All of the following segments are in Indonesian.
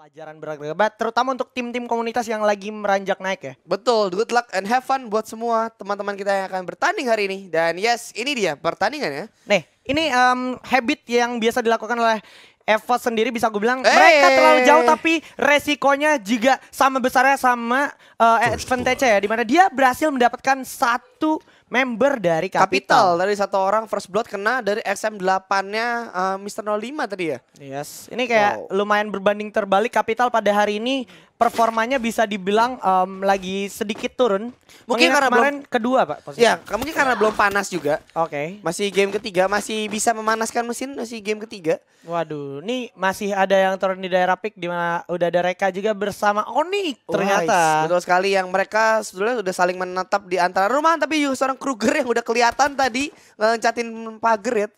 pelajaran beragam terutama untuk tim-tim komunitas yang lagi meranjak naik ya. Betul, good luck and have fun buat semua teman-teman kita yang akan bertanding hari ini. Dan yes, ini dia pertandingan ya. Nih, ini um, habit yang biasa dilakukan oleh Eva sendiri bisa gue bilang Eh. mereka terlalu jauh tapi resikonya juga sama besarnya sama uh, advantage ya di mana dia berhasil mendapatkan satu member dari Capital Capital. dari satu orang first blood kena dari XM8-nya uh, Mr. 05 tadi ya. Yes, ini kayak Wow. lumayan berbanding terbalik Capital pada hari ini performanya bisa dibilang um, lagi sedikit turun. Mungkin Mengingat karena kemarin kedua pak. posisi. Ya, mungkin karena belum panas juga. Oke. Masih game ketiga, masih bisa memanaskan mesin, masih game ketiga. Waduh, ini masih ada yang turun di daerah pick di mana udah ada Reka juga bersama Onik ternyata. Wise, betul sekali yang mereka sebetulnya udah saling menatap di antara rumah tapi juga seorang Kruger yang udah kelihatan tadi ngecatin pagar ya.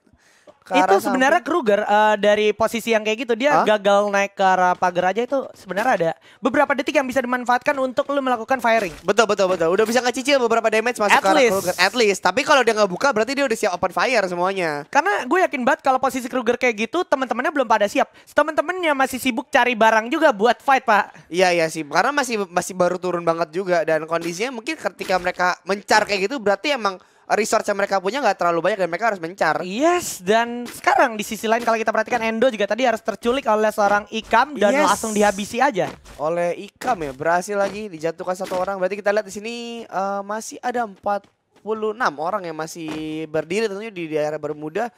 Itu sebenarnya samping. Kruger eh, dari posisi yang kayak gitu dia Hah? gagal naik ke arah pagar aja itu sebenarnya ada beberapa detik yang bisa dimanfaatkan untuk lu melakukan firing. betul betul betul udah bisa ngecicil beberapa damage masuk At ke arah least. Kruger. At least. Tapi kalau dia nggak buka berarti dia udah siap open fire semuanya. Karena gue yakin banget kalau posisi Kruger kayak gitu teman-temannya belum pada siap. Teman-temannya masih sibuk cari barang juga buat fight, Pak. Iya iya sih, karena masih masih baru turun banget juga dan kondisinya mungkin ketika mereka mencar kayak gitu berarti emang resource yang mereka punya nggak terlalu banyak dan mereka harus mencar. Yes, dan sekarang di sisi lain kalau kita perhatikan Endo juga tadi harus terculik oleh seorang Ikam dan Yes. langsung dihabisi aja. Oleh Ikam ya berhasil lagi dijatuhkan satu orang. Berarti kita lihat di sini eh, masih ada 46 orang yang masih berdiri tentunya di daerah Bermuda.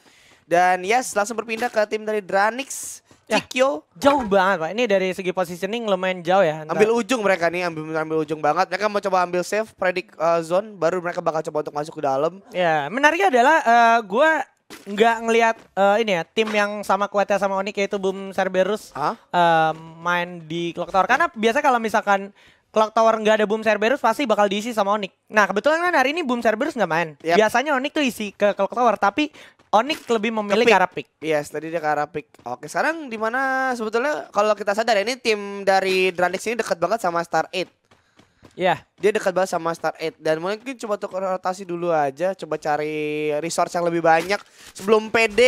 Dan yes, langsung berpindah ke tim dari Dranix, Ya. Cikyo. Jauh banget, Pak. Ini dari segi positioning lumayan jauh ya. Ambil ujung mereka nih, ambil ambil ujung banget. Mereka mau coba ambil save, predict eh, zone, baru mereka bakal coba untuk masuk ke dalam. Ya, menariknya adalah eh, gue nggak ngelihat eh, ini ya tim yang sama kuatnya sama Onik yaitu Boom Cerberus Hah? eh, main di Clock Tower karena biasa kalau misalkan Clock Tower nggak ada Boom Cerberus pasti bakal diisi sama Onik. Nah kebetulan kan hari ini Boom Cerberus nggak main. Yap. Biasanya Onik tuh isi ke Clock Tower tapi Onik lebih memilih pick. Yes, tadi dia ke arah pick. Oke, sekarang di mana sebetulnya kalau kita sadar ini tim dari Dranix ini dekat banget sama Star 8. Ya, Dia dekat banget sama Star 8 dan mungkin coba untuk rotasi dulu aja, coba cari resource yang lebih banyak sebelum PD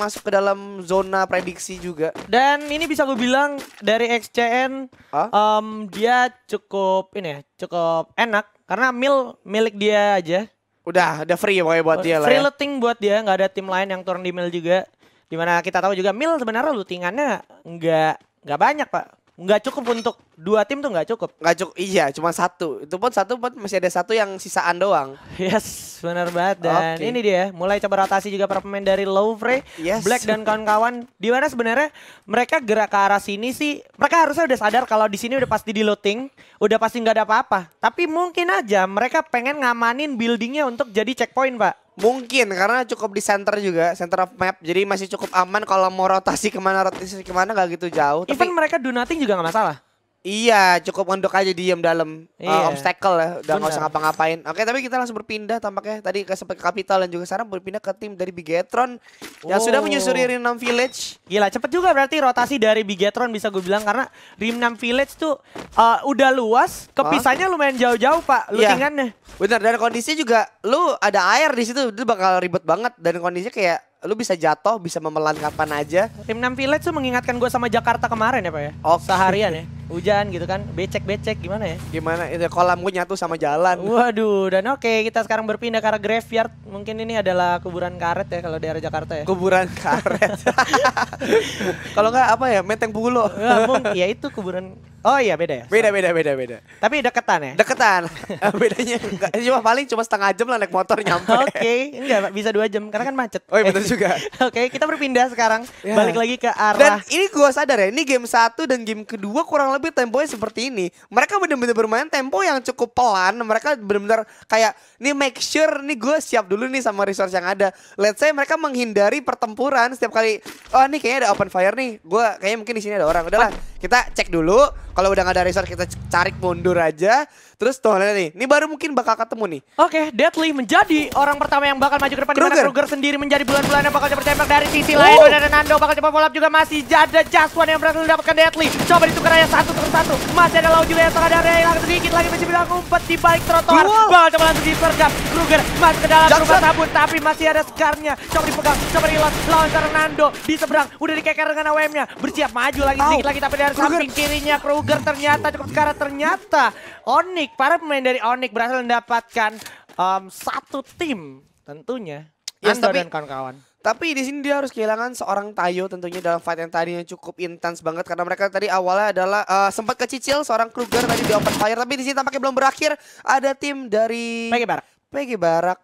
masuk ke dalam zona prediksi juga. dan ini bisa gue bilang dari XCN Hah? em, dia cukup ini ya cukup enak karena mil milik dia aja. Udah, udah free pokoknya buat dia lah Free ya. looting buat dia, nggak ada tim lain yang turun di mill juga. Di mana kita tahu juga mill sebenarnya lootingannya nggak nggak banyak pak, nggak cukup untuk dua tim tuh nggak cukup. Nggak cukup, iya cuma satu. Itu pun satu pun masih ada satu yang sisaan doang. Yes, benar banget. Dan Oke. ini dia, mulai coba rotasi juga para pemain dari Louvre, Yes. Black dan kawan-kawan. Di mana sebenarnya mereka gerak ke arah sini sih, mereka harusnya udah sadar kalau di sini udah pasti di looting, udah pasti nggak ada apa-apa. Tapi mungkin aja mereka pengen ngamanin buildingnya untuk jadi checkpoint pak. Mungkin karena cukup di center juga, center of map. Jadi masih cukup aman kalau mau rotasi ke mana rotasi ke mana nggak gitu jauh. Tapi Even mereka do nothing juga nggak masalah. Iya, cukup ngondok aja diem dalam uh, Iya. obstacle ya, udah nggak usah ngapa-ngapain. Oke, tapi kita langsung berpindah tampaknya tadi ke sempat ke Capital dan juga sekarang berpindah ke tim dari Bigetron yang sudah Oh. menyusuri Rinam Village. Gila cepet juga berarti rotasi dari Bigetron bisa gue bilang karena Rimnam Village tuh uh, udah luas, kepisahnya lumayan jauh-jauh pak Iya. lootingannya. Benar, dan kondisinya juga lu ada air di situ, itu bakal ribet banget dan kondisinya kayak lu bisa jatuh, bisa memelan kapan aja. Rimnam Village tuh mengingatkan gue sama Jakarta kemarin ya pak ya. Oke. Seharian ya, hujan gitu kan, becek-becek gimana ya. Gimana itu kolam gue nyatu sama jalan. Waduh, dan oke kita sekarang berpindah ke arah graveyard. Mungkin ini adalah kuburan karet ya kalau daerah Jakarta ya. Kuburan karet. Kalau nggak apa ya, Menteng Bulo. Ya, mung- ya itu kuburan. Oh iya beda ya. Beda beda beda beda. Tapi deketan ya. Deketan. Eh, Bedanya enggak cuma paling cuma setengah jam lah naik motor nyampe. Oke, enggak Pak, bisa dua jam karena kan macet. Oh iya betul juga. Oke, kita berpindah sekarang Ya. balik lagi ke Dan arah ini gua sadar ya, ini game satu dan game kedua kurang lebih temponya seperti ini. Mereka benar-benar bermain tempo yang cukup pelan. Mereka benar-benar kayak nih make sure nih gue siap dulu nih sama resource yang ada. Let's say mereka menghindari pertempuran setiap kali. Oh nih kayaknya ada open fire nih. Gue kayaknya mungkin di sini ada orang. Udahlah kita cek dulu. Kalau udah gak ada resource kita cari mundur aja. Terus tuh nih, ini baru mungkin bakal ketemu nih. Oke, Deadly menjadi orang pertama yang bakal maju ke depan Kruger. Kruger sendiri menjadi bulan-bulan yang bakal coba tembak dari sisi lain. Oh. Dan ada Nando bakal coba follow up juga masih ada Jaswan yang berhasil mendapatkan Deadly. Coba ditukar aja satu per satu. Masih ada Lau juga yang dari hilang sedikit lagi masih bisa ngumpet di balik trotoar. Duel. Bakal coba langsung disergap. Kruger masuk ke dalam Jackson. rumah sabun tapi masih ada skarnya. Coba dipegang, coba lock. Lawan Nando di seberang. Udah dikeker dengan AWM-nya. Bersiap maju lagi sedikit lagi tapi ada dari samping kirinya Kruger ternyata cukup sekarang ternyata Onyx para pemain dari Onyx berhasil mendapatkan em, satu tim tentunya. Yes, Ando tapi- dan kawan-kawan. Tapi di sini dia harus kehilangan seorang Tayo tentunya dalam fight yang tadi yang cukup intens banget karena mereka tadi awalnya adalah eh, sempat kecicil seorang Kruger tadi di open fire tapi di sini tampaknya belum berakhir. Ada tim dari PG Barak. PG Barak.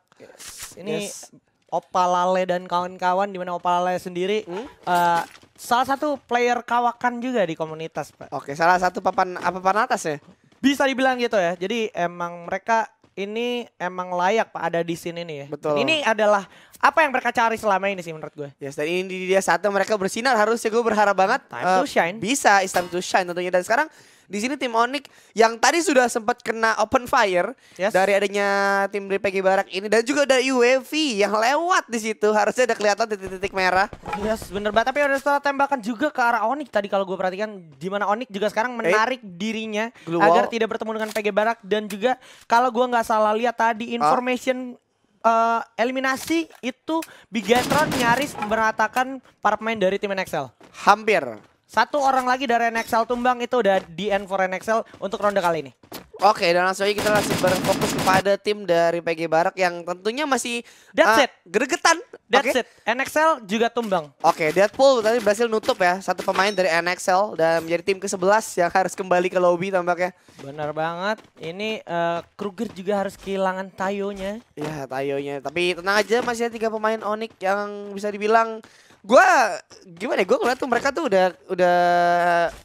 Ini Yes. Opalale dan kawan-kawan di mana Opalale sendiri Hmm? eh, salah satu player kawakan juga di komunitas, Pak. Oke, salah satu papan apa papan atas ya? Bisa dibilang gitu ya. Jadi emang mereka ini emang layak Pak ada di sini nih ya. Betul. Ini adalah apa yang mereka cari selama ini sih menurut gue. Yes, dan ini dia satu mereka bersinar harusnya gue berharap banget Time eh, to shine. Bisa, it's time to shine tentunya dan sekarang di sini tim Onyx yang tadi sudah sempat kena open fire Yes. dari adanya tim dari PG Barak ini dan juga ada UAV yang lewat di situ harusnya ada kelihatan titik-titik merah. Yes, bener banget. Tapi ada setelah tembakan juga ke arah Onyx tadi kalau gue perhatikan di mana Onyx juga sekarang menarik dirinya Glue agar wall. tidak bertemu dengan PG Barak dan juga kalau gue nggak salah lihat tadi information eh, eliminasi itu Bigatron nyaris mengatakan para pemain dari tim NXL. Hampir. Satu orang lagi dari NXL tumbang itu udah di N for NXL untuk ronde kali ini. Oke, dan langsung aja kita langsung berfokus kepada tim dari PG Barak yang tentunya masih That's eh, it. gregetan. That's Oke. it. NXL juga tumbang. Oke, Deadpool tadi berhasil nutup ya satu pemain dari NXL dan menjadi tim ke-11 yang harus kembali ke lobby tampaknya. Benar banget. Ini eh, Kruger juga harus kehilangan tayonya. Ya, tayonya. Tapi tenang aja masih ada tiga pemain Onyx yang bisa dibilang gua gimana ya? Gua ngeliat tuh mereka tuh udah udah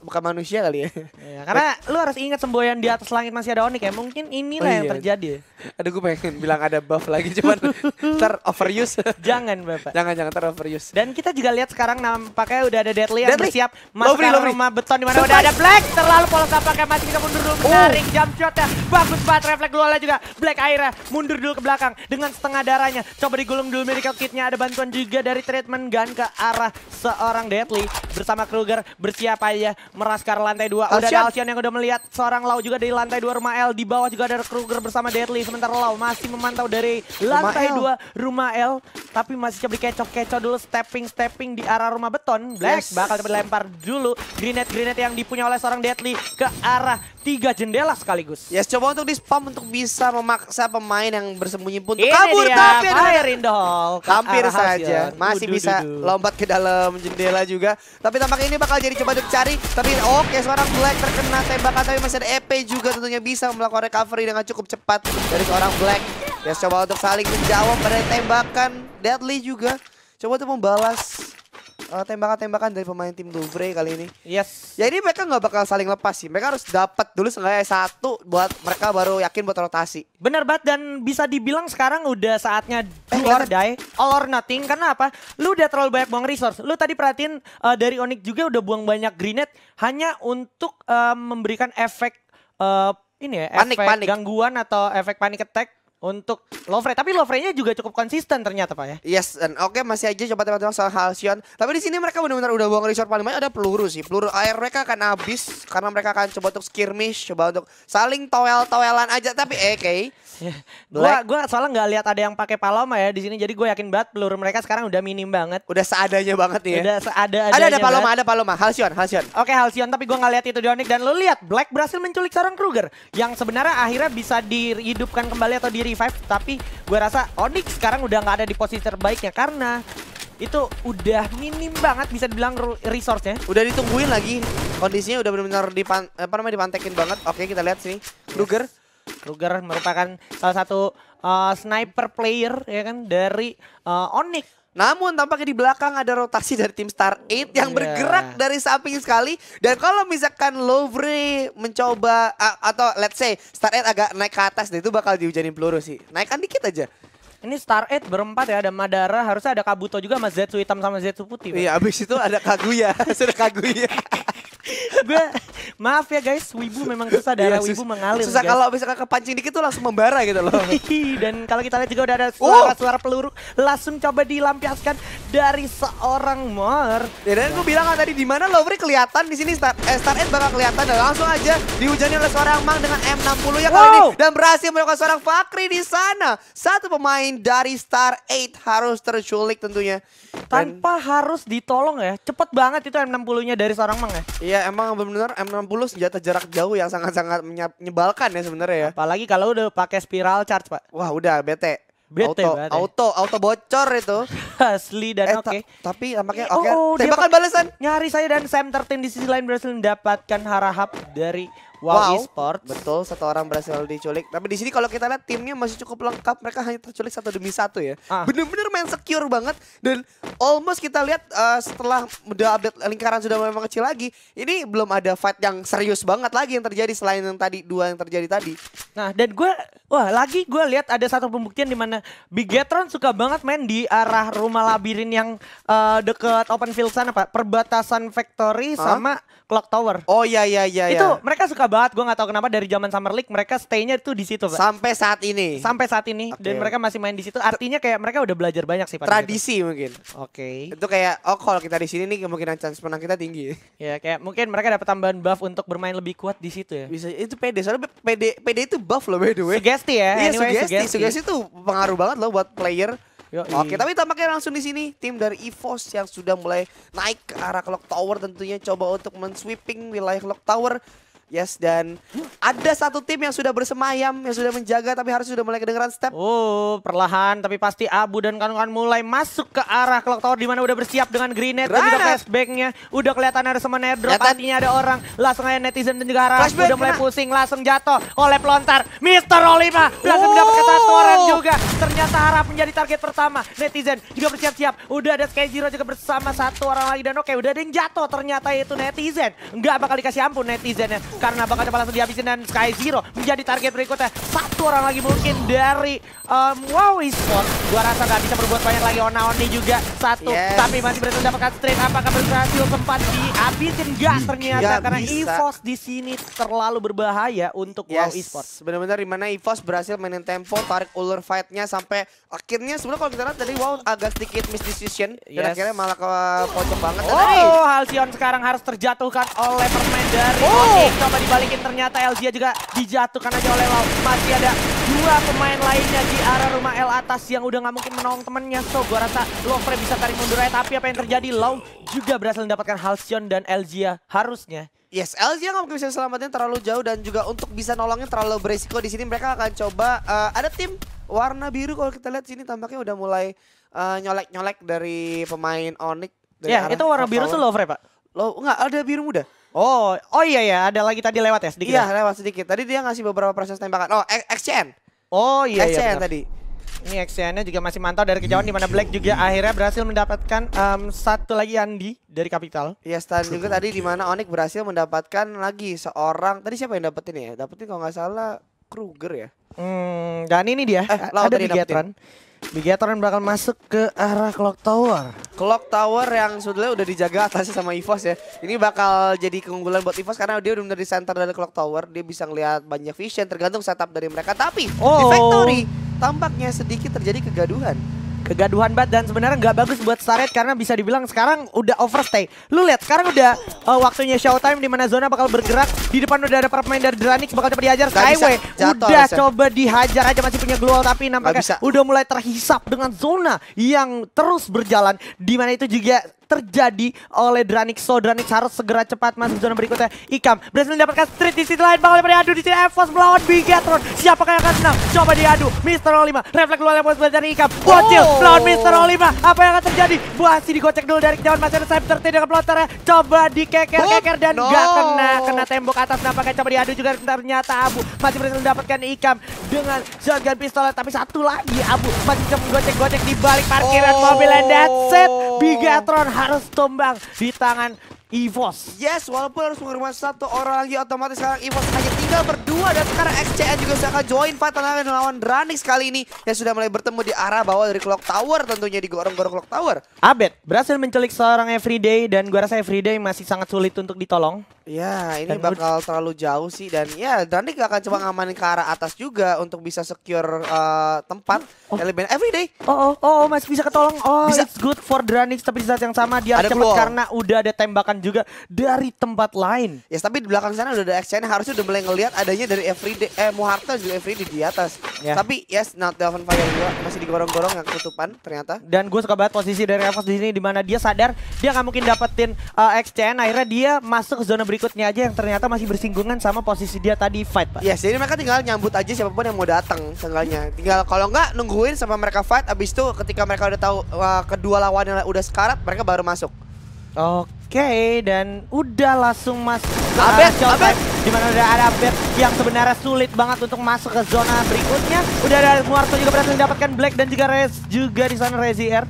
bukan manusia kali ya. Ya, karena lu harus ingat semboyan di atas langit masih ada Onyx ya. Mungkin inilah Oh, yang iya. terjadi. Aduh, gue pengen bilang ada buff lagi cuman ter overuse. Jangan Bapak. jangan jangan ter overuse. Dan kita juga lihat sekarang nampaknya udah ada Deadly yang Deadly. bersiap masuk ke rumah beton di mana udah ada Black terlalu polos tampaknya masih bisa mundur dulu menarik jump shot ya bagus banget refleks dulu juga Black akhirnya mundur dulu ke belakang dengan setengah darahnya coba digulung dulu medical kitnya ada bantuan juga dari treatment gun ke arah seorang Deadly bersama Kruger bersiap aja meraskar lantai dua udah Alcian. ada Alcian yang udah melihat seorang Lau juga di lantai dua rumah L di bawah juga ada Kruger bersama Deadly sementara Lau masih memantau dari lantai L. dua rumah L tapi masih coba dikecok-kecok dulu stepping stepping di arah rumah beton Black Yes. bakal coba dilempar dulu grenade grenade yang dipunya oleh seorang Deadly ke arah tiga jendela sekaligus Yes, coba untuk di spam untuk bisa memaksa pemain yang bersembunyi pun untuk Ini kabur dia, tapi ada ke Hampir saja masih Uduh, bisa lompat ke dalam jendela juga. Tapi tampaknya ini bakal jadi coba dicari. Tapi oke seorang Black terkena tembakan tapi masih ada EP juga tentunya bisa melakukan recovery dengan cukup cepat dari seorang Black. Ya coba untuk saling menjawab pada tembakan Deadly juga. Coba untuk membalas eh, tembakan-tembakan dari pemain tim Louvre kali ini. yes Ya ini mereka nggak bakal saling lepas sih. Mereka harus dapat dulu seenggaknya satu buat mereka baru yakin buat rotasi. Bener banget dan bisa dibilang sekarang udah saatnya do Eh, or die, all or nothing. Karena apa? Lu udah terlalu banyak buang resource. Lu tadi perhatiin eh, dari Onyx juga udah buang banyak grenade hanya untuk eh, memberikan efek eh, ini ya, Panik, efek panik. gangguan atau efek panic attack untuk Lovre. Tapi Lovre-nya juga cukup konsisten ternyata Pak ya. Yes, dan oke masih aja coba teman-teman soal Halcyon. Tapi di sini mereka benar-benar udah buang resource paling banyak ada peluru sih. Peluru air mereka akan habis karena mereka akan coba untuk skirmish, coba untuk saling toel-toelan aja. Tapi eh, oke. Gua gua soalnya nggak lihat ada yang pakai Paloma ya di sini. Jadi gue yakin banget peluru mereka sekarang udah minim banget. Udah seadanya banget nih ya. Udah ada ada ada Paloma, ada Paloma. Halcyon, Halcyon. Oke Halcyon, tapi gue nggak lihat itu di Onyx dan lo lihat Black berhasil menculik seorang Kruger yang sebenarnya akhirnya bisa dihidupkan kembali atau di revive, tapi gue rasa Onyx sekarang udah nggak ada di posisi terbaiknya karena itu udah minim banget bisa dibilang resource-nya. Udah ditungguin lagi. Kondisinya udah benar-benar dipan apa namanya dipantekin banget. Oke, kita lihat sini. Kruger. Kruger merupakan salah satu uh, sniper player ya kan dari uh, Onyx. Namun tampaknya di belakang ada rotasi dari tim Star 8 yang Iya. bergerak dari samping sekali dan kalau misalkan Lovre mencoba a- atau let's say Star 8 agak naik ke atas itu bakal dihujanin peluru sih. Naikkan dikit aja. Ini Star 8 berempat ya, ada Madara, harusnya ada Kabuto juga sama Zetsu hitam sama Zetsu putih. Iya, abis itu ada Kaguya, sudah Kaguya. gue Maaf ya guys, wibu memang susah darah Iya, wibu mengalir. Susah guys. kalau misalkan kepancing dikit tuh langsung membara gitu loh. Dan kalau kita lihat juga udah ada Oh. suara-suara peluru langsung coba dilampiaskan dari seorang Mor. Ya dan gue bilang kan tadi di mana Lovre kelihatan di sini Star eh, Star 8 bakal kelihatan dan langsung aja dihujani oleh seorang Mang dengan M60 ya kali ini Wow. dan berhasil melakukan seorang Fakri di sana. Satu pemain dari Star 8 harus terculik tentunya. Dan Tanpa harus ditolong ya. Cepet banget itu M60-nya dari seorang Mang ya. iya emang benar-benar M60 senjata jarak jauh yang sangat-sangat menye- menyebalkan ya sebenarnya ya. Apalagi kalau udah pakai spiral charge, Pak. Wah, udah bete. Bete auto, auto, auto bocor itu. Asli dan Eh, oke. ta- tapi tampaknya Oh, oke. oh, dia Tembakan balasan. Nyari saya dan Sam 13 di sisi lain berhasil mendapatkan harahap dari Wow, Esports. Betul, satu orang berhasil diculik. Tapi di sini kalau kita lihat timnya masih cukup lengkap. Mereka hanya terculik satu demi satu ya. Ah. Bener-bener main secure banget. Dan almost kita lihat eh, setelah udah update lingkaran sudah mulai mengecil lagi. Ini belum ada fight yang serius banget lagi yang terjadi selain yang tadi dua yang terjadi tadi. Nah, dan gue, wah lagi gue lihat ada satu pembuktian di mana Bigetron suka banget main di arah rumah labirin yang eh, deket open field sana, Pak. Perbatasan factory Hah? sama clock tower. Oh iya iya iya. itu iya. mereka suka banget, gue nggak tahu kenapa dari zaman Summer League mereka stay-nya itu di situ, Pak. sampai saat ini. Sampai saat ini Oke. dan mereka masih main di situ. Artinya kayak mereka udah belajar banyak sih, Pak. Tradisi mungkin. Oke. Itu kayak oh kalau kita di sini nih kemungkinan chance menang kita tinggi. Ya kayak mungkin mereka dapat tambahan buff untuk bermain lebih kuat di situ ya. Bisa itu PD soalnya PD PD itu buff loh by the way. Sugesti ya. Iya anyway, sugesti, sugesti tuh pengaruh banget loh buat player. Yoi. Oke, tapi tampaknya langsung di sini tim dari EVOS yang sudah mulai naik ke arah Clock Tower tentunya coba untuk men-sweeping wilayah Clock Tower. Yes, dan ada satu tim yang sudah bersemayam, yang sudah menjaga tapi harus sudah mulai kedengeran step. Oh, perlahan tapi pasti Abu dan kawan-kawan mulai masuk ke arah clock tower di mana udah bersiap dengan grenade dan juga flashback-nya. Udah kelihatan ada sama airdrop, artinya ada orang. Langsung aja netizen dan juga harap udah mulai kena. pusing, langsung jatuh oleh pelontar. Mister Olima langsung Oh. mendapatkan satu orang juga. Ternyata harap menjadi target pertama. Netizen juga bersiap-siap. Udah ada Sky Zero juga bersama satu orang lagi dan oke udah ada yang jatuh. Ternyata itu netizen. Nggak bakal dikasih ampun netizennya karena bakal coba langsung dihabisin dan Sky Zero menjadi target berikutnya. Satu orang lagi mungkin dari um, Wow Esports. Gua rasa nggak bisa berbuat banyak lagi Ona Oni juga satu. Yes. Tapi masih berhasil mendapatkan straight. Apakah berhasil sempat dihabisin? Nggak ternyata Nggak karena bisa. EVOS di sini terlalu berbahaya untuk Wow Esports. benar-benar di mana EVOS berhasil mainin tempo, tarik ulur fight-nya sampai akhirnya sebenarnya kalau kita lihat tadi wow agak sedikit misdecision dan Yes. akhirnya malah ke pojok banget. Dan tadi Oh, Halcyon sekarang harus terjatuhkan oleh permain dari Oh. Coba dibalikin ternyata LG juga dijatuhkan aja oleh Lau. Masih ada dua pemain lainnya di arah rumah L atas yang udah nggak mungkin menolong temennya. So, gua rasa Lovre bisa tarik mundur aja. Tapi apa yang terjadi? Lau juga berhasil mendapatkan Halcyon dan Elzia harusnya. Yes, LG nggak mungkin bisa selamatin terlalu jauh dan juga untuk bisa nolongnya terlalu beresiko di sini mereka akan coba eh, ada tim warna biru kalau kita lihat sini tampaknya udah mulai eh, nyolek-nyolek dari pemain Onyx. dari Ya, arah itu warna biru tuh Lovre, Pak. Lo enggak ada biru muda. Oh, oh iya ya, ada lagi tadi lewat ya sedikit. Iya, ya? lewat sedikit. Tadi dia ngasih beberapa proses tembakan. Oh, XCN. Oh iya iya. XCN benar. tadi. Ini XCN-nya juga masih mantau dari kejauhan di mana Black juga akhirnya berhasil mendapatkan em, satu lagi Andi dari Capital. Yes, dan juga tadi di mana Onyx berhasil mendapatkan lagi seorang tadi siapa yang dapetin ya? Dapetin kalau nggak salah Kruger ya. Hmm, dan ini dia Eh, ada tadi Bigetron bakal masuk ke arah Clock Tower. Clock Tower yang sebetulnya udah dijaga atasnya sama EVOS ya. Ini bakal jadi keunggulan buat EVOS karena dia udah benar di center dari Clock Tower. Dia bisa ngelihat banyak vision tergantung setup dari mereka. Tapi di Oh. Factory tampaknya sedikit terjadi kegaduhan. Kegaduhan banget dan sebenarnya nggak bagus buat Staret karena bisa dibilang sekarang udah overstay. Lu lihat sekarang udah uh, waktunya showtime di mana zona bakal bergerak. Di depan udah ada para pemain dari Dranix bakal coba dihajar. Skyway udah harusnya. coba dihajar aja masih punya global tapi nampaknya udah mulai terhisap dengan zona yang terus berjalan. Di mana itu juga terjadi oleh Dranix. So Dranix harus segera cepat masuk zona berikutnya. Ikam berhasil mendapatkan street di sisi lain bakal diadu di sini Evos melawan Bigatron. Siapakah yang akan menang? Coba diadu. Mister Olima refleks luar yang dari Ikam. Bocil Oh. melawan Mister Olima. Apa yang akan terjadi? Masih digocek dulu dari kejauhan masih ada Cyber dengan pelontarnya. Coba dikeker-keker dan No. kena kena tembok atas nampaknya coba diadu juga ternyata Abu masih berhasil mendapatkan Ikam dengan shotgun pistol tapi satu lagi Abu masih bisa menggocek-gocek di balik parkiran Oh. mobil and that's it. Bigatron harus tumbang di tangan EVOS. Yes, walaupun harus mengorbankan satu orang lagi otomatis sekarang EVOS hanya tinggal berdua dan sekarang XCN juga sudah akan join fight tantangan melawan Dranix kali ini yang sudah mulai bertemu di arah bawah dari Clock Tower tentunya di gorong-gorong Clock Tower. Abed berhasil menculik seorang Everyday dan gua rasa Everyday masih sangat sulit untuk ditolong. Ya, ini Dan bakal terlalu jauh sih dan ya Dranix gak akan coba ngamanin ke arah atas juga untuk bisa secure uh, tempat Oh. elemen everyday. Oh, oh, oh, oh, masih bisa ketolong. Oh, Bisa. it's good for Dranix tapi di saat yang sama dia Ada cepat karena udah ada tembakan juga dari tempat lain. Ya, tapi di belakang sana udah ada XCN harusnya udah mulai ngelihat adanya dari everyday eh Muharta juga everyday di atas. Ya. Tapi yes, not the fire juga masih digorong-gorong yang ketutupan ternyata. Dan gue suka banget posisi dari Evos di sini di mana dia sadar dia nggak mungkin dapetin uh, XCN akhirnya dia masuk ke zona berikutnya aja yang ternyata masih bersinggungan sama posisi dia tadi fight pak. Yes, jadi mereka tinggal nyambut aja siapa pun yang mau datang seenggaknya. Tinggal kalau nggak nungguin sampai mereka fight abis itu ketika mereka udah tahu uh, kedua lawannya udah sekarat mereka baru masuk. Oke dan udah langsung masuk ke Abed, arah showtime, Abed. di mana udah ada Abed yang sebenarnya sulit banget untuk masuk ke zona berikutnya. Udah ada Muarto juga berhasil mendapatkan Black dan juga Rez juga di sana Rezier.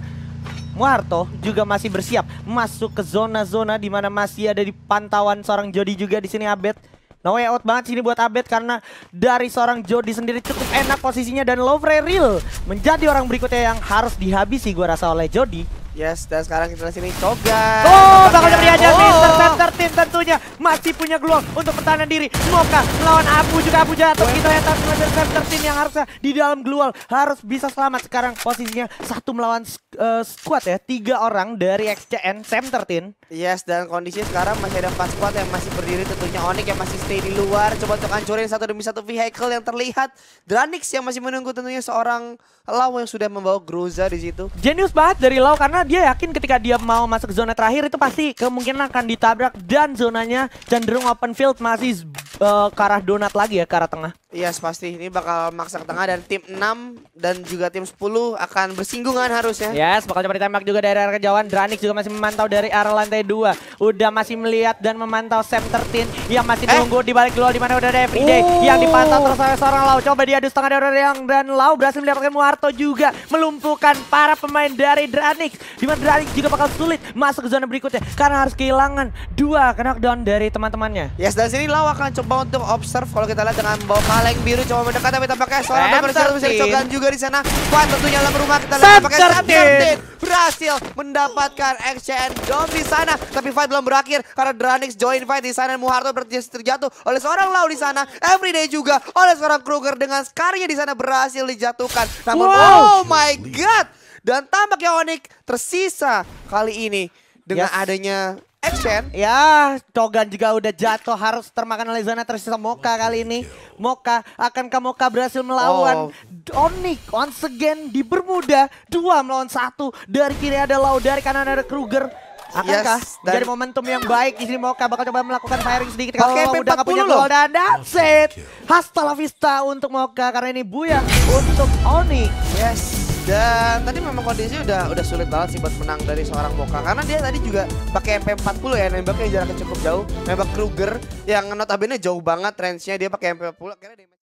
Muarto juga masih bersiap masuk ke zona-zona di mana masih ada di pantauan seorang Jody juga di sini Abed. No way out banget sini buat Abed karena dari seorang Jody sendiri cukup enak posisinya dan Lovre Real menjadi orang berikutnya yang harus dihabisi gua rasa oleh Jody. Yes, dan sekarang kita sini Cogan. Oh, bakal Tampaknya- diajar Oh. Mr. Center Team tentunya masih punya peluang untuk pertahanan diri. Moka melawan Abu juga Abu jatuh. Kita lihat tapi Mr. Center Team yang harusnya di dalam glual harus bisa selamat sekarang posisinya satu melawan eh, squad ya tiga orang dari XCN Center Team. Yes, dan kondisi sekarang masih ada empat squad yang masih berdiri tentunya Onyx yang masih stay di luar coba untuk hancurin satu demi satu vehicle yang terlihat Dranix yang masih menunggu tentunya seorang Lau yang sudah membawa Groza di situ. Genius banget dari Lau karena dia yakin ketika dia mau masuk zona terakhir itu pasti kemungkinan akan ditabrak dan zonanya cenderung open field masih eh, ke arah donat lagi ya ke arah tengah. Yes, pasti ini bakal maksa ke tengah dan tim 6 dan juga tim 10 akan bersinggungan harusnya. Yes, bakal coba ditembak juga dari arah kejauhan. Dranix juga masih memantau dari arah lantai 2. Udah masih melihat dan memantau Sam 13 yang masih Eh. nunggu di balik luar di mana udah ada Everyday Oh. yang dipantau terus oleh seorang Lau. Coba diadu setengah dari yang dan Lau berhasil mendapatkan Muarto juga melumpuhkan para pemain dari Dranix. Di mana Dranix juga bakal sulit masuk ke zona berikutnya karena harus kehilangan dua knockdown dari teman-temannya. Yes, dan sini Lau akan coba untuk observe kalau kita lihat dengan bawa kaleng biru coba mendekat tapi tampaknya seorang member bisa 13. Cogan juga di sana. Kuat tentunya dalam rumah kita lihat 13. 13 berhasil mendapatkan XCN Dom di sana tapi fight belum berakhir karena Dranix join fight di sana dan Muharto terjatuh oleh seorang Lau di sana. Everyday juga oleh seorang Kruger dengan skarnya di sana berhasil dijatuhkan. Namun Wow. oh my god dan tampaknya Onyx tersisa kali ini dengan Yes. adanya XCN Ya, Cogan juga udah jatuh harus termakan oleh zona tersisa Moka kali ini. Moka, akankah Moka berhasil melawan Oh. Onyx once again di Bermuda dua melawan satu dari kiri ada Lau dari kanan ada Kruger. Akankah Yes, dan- menjadi momentum yang baik di sini Moka bakal coba melakukan firing sedikit kalau Pakai Lau udah MP40 punya gol dan that's it. Hasta la vista untuk Moka karena ini buyang untuk Onyx. Yes. Dan tadi memang kondisi udah udah sulit banget sih buat menang dari seorang Moka karena dia tadi juga pakai MP40 ya nembaknya jaraknya cukup jauh. Nembak Kruger yang notabene jauh banget range-nya dia pakai MP40 akhirnya dia